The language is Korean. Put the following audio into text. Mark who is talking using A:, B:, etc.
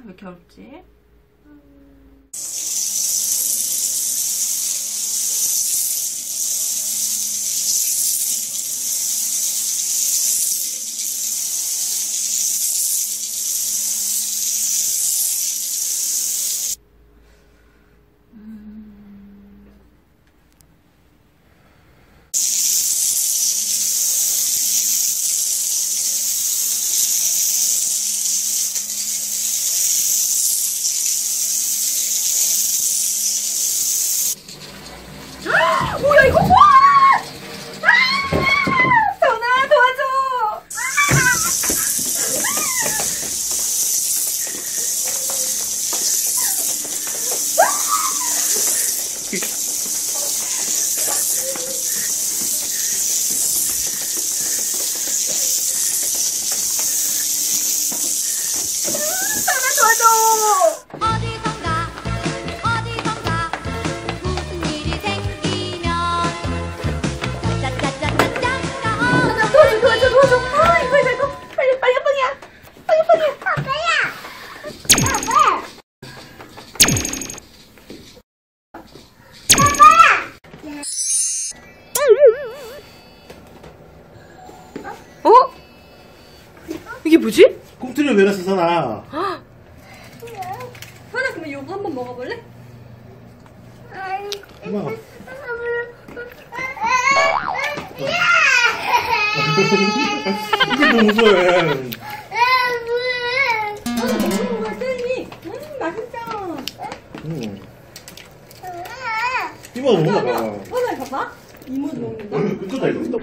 A: 왜 이렇게 어렵지?
B: 어?
A: 이게 뭐지?
C: 왜 이랬어 선아
A: 하나 그러면 이거 한번 먹어볼래?
C: 엄마 이게 너무 무서워해
A: 하나 먹는 거야 쌤이 음 맛있어
C: 응. 이모가 먹나 봐.
A: 하나 봐봐. 이모도 먹는 거.
C: 이거다 이거